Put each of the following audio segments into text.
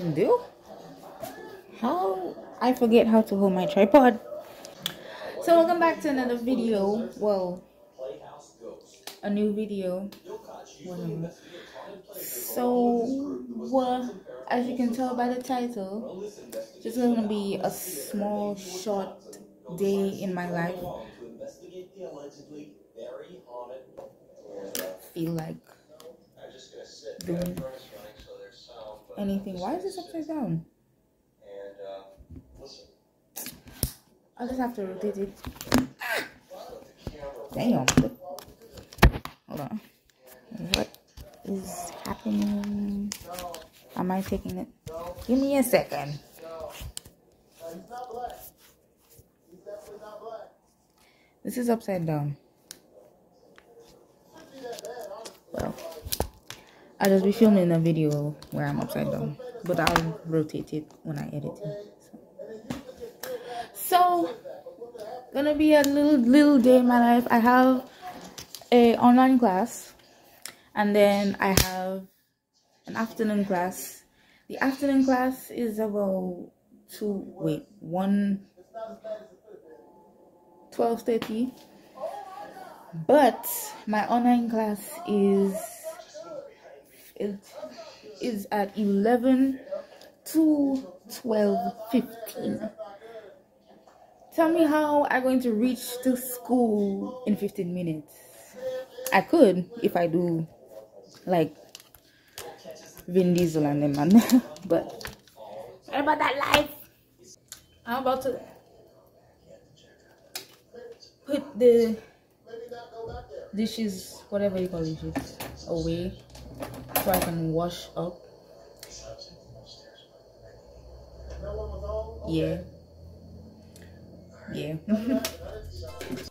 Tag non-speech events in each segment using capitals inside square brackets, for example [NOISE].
can do. How I forget how to hold my tripod. So welcome back to another video. Well, a new video. Whatever. So, well, as you can tell by the title, this is gonna be a small, short day in my life. Feel like doing anything. Why is this upside down? I'll just have to rotate it. Damn. Hold on. What is happening? Am I taking it? Give me a second. This is upside down. Well, I'll just be filming a video where I'm upside down, but I'll rotate it when I edit it. So, so gonna be a little little day in my life. I have a online class, and then I have an afternoon class. The afternoon class is about two wait one 12.30 but my online class is it is at 11 to 12.15 tell me how i'm going to reach to school in 15 minutes? I could if i do like vin diesel and them man. [LAUGHS] But what about that life? I'm about to put the dishes, whatever you call dishes, away so I can wash up. Yeah. Yeah. [LAUGHS] [LAUGHS]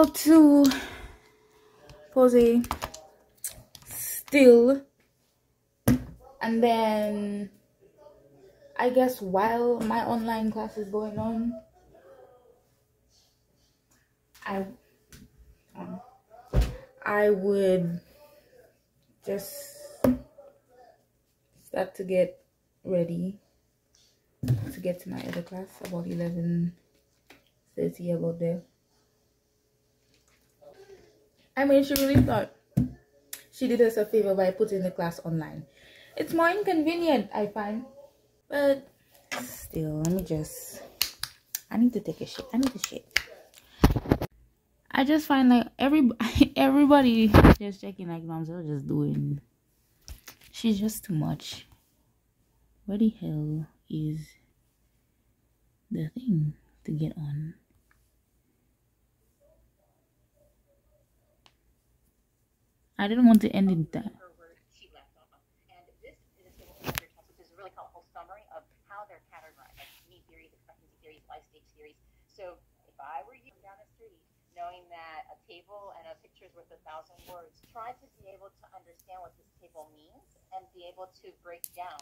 about to pose still and then I guess while my online class is going on I um, I would just start to get ready to get to my other class about 11 30 about there I mean, she really thought she did us a favor by putting the class online. It's more inconvenient, I find. But still, let me just... I need to take a shit. I need to shit. I just find like every [LAUGHS] everybody just checking like Mamzelle just doing. She's just too much. What the hell is the thing to get on? I didn't want to end it that. So if I were you down the street, knowing that a table and a picture is worth a thousand words, try to be able to understand what this table means and be able to break down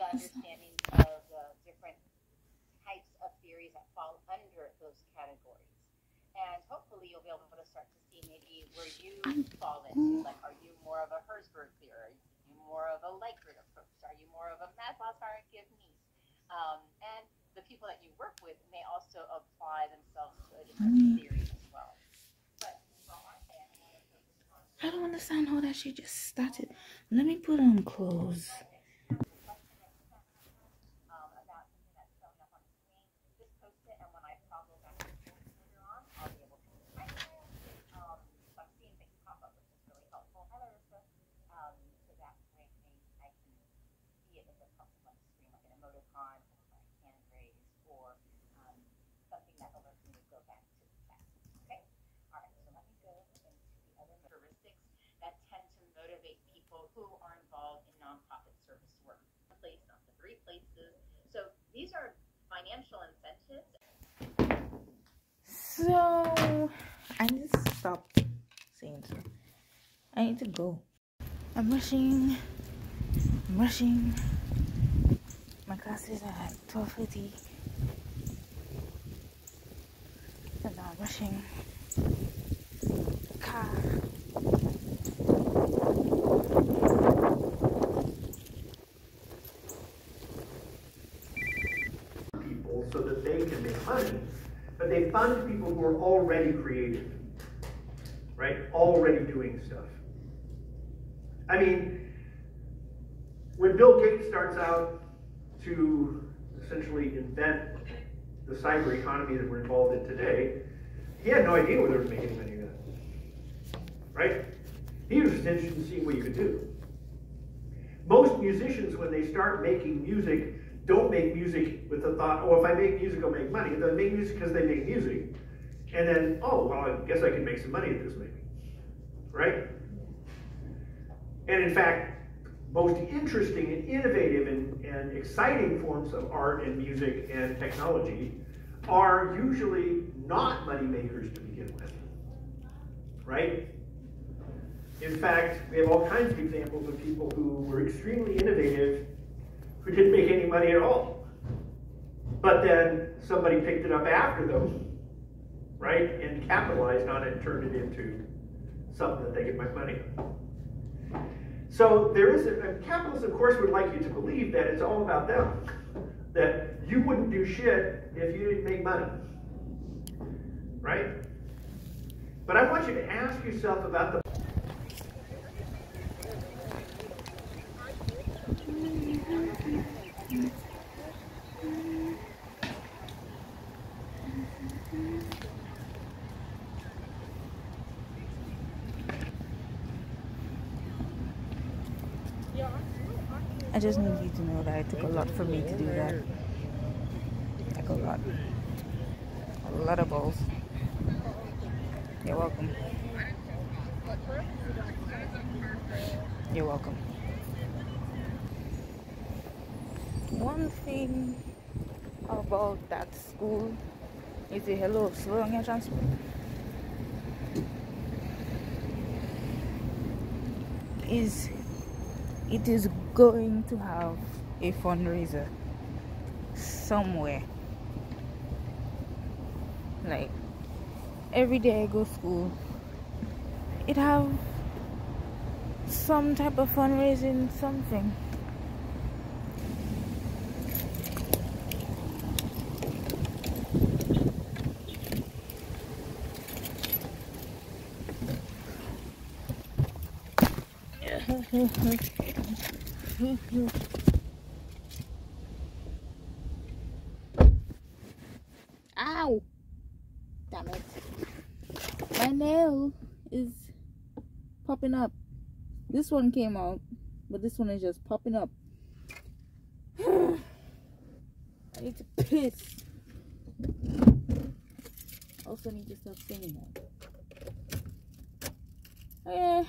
the understanding of the different types of theories that fall under those categories. And hopefully you'll be able to start to see maybe where you fall into. Like, are you more of a Herzberg theory? Are you more of a Likert approach? Are you more of a Maslow's hierarchy of needs? Um, and the people that you work with may also apply themselves to a different mm. theory as well. But I don't understand how that she just started. Let me put on clothes. These are financial incentives. So I need to stop saying so. I need to go. I'm rushing. I'm rushing. My classes are at 12.30. And I'm rushing. Car. money, they fund people who are already creative, right? Already doing stuff. I mean, when Bill Gates starts out to essentially invent the cyber economy that we're involved in today, he had no idea whether would make any money or not. Right? He was just interested in seeing what you could do. Most musicians, when they start making music, don't make music with the thought, oh, if I make music, I'll make money. They make music because they make music. And then, oh, well, I guess I can make some money at this maybe. Right? And in fact, most interesting and innovative and, and exciting forms of art and music and technology are usually not money makers to begin with. Right? In fact, we have all kinds of examples of people who were extremely innovative who didn't make any money at all. But then somebody picked it up after them, right, and capitalized on it and turned it into something that they could make money on. So there is a, capitalists, of course, would like you to believe that it's all about them, that you wouldn't do shit if you didn't make money, right? But I want you to ask yourself about the I just need you to know that it took a lot for me to do that. Like a lot. A lot of balls. You're welcome. You're welcome. One thing about that school is a hello, slow on your transport. Is it is going to have a fundraiser somewhere. Like every day I go school it have some type of fundraising something [LAUGHS] [LAUGHS] Ow! Damn it. My nail is popping up. This one came out, but this one is just popping up. [SIGHS] I need to piss. Also need to stop singing that. Eh.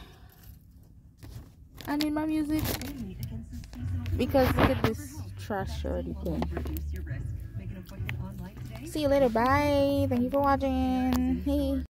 Eh, finding my music because look at this trash already came. See you later. Bye. Thank you for watching. Hey.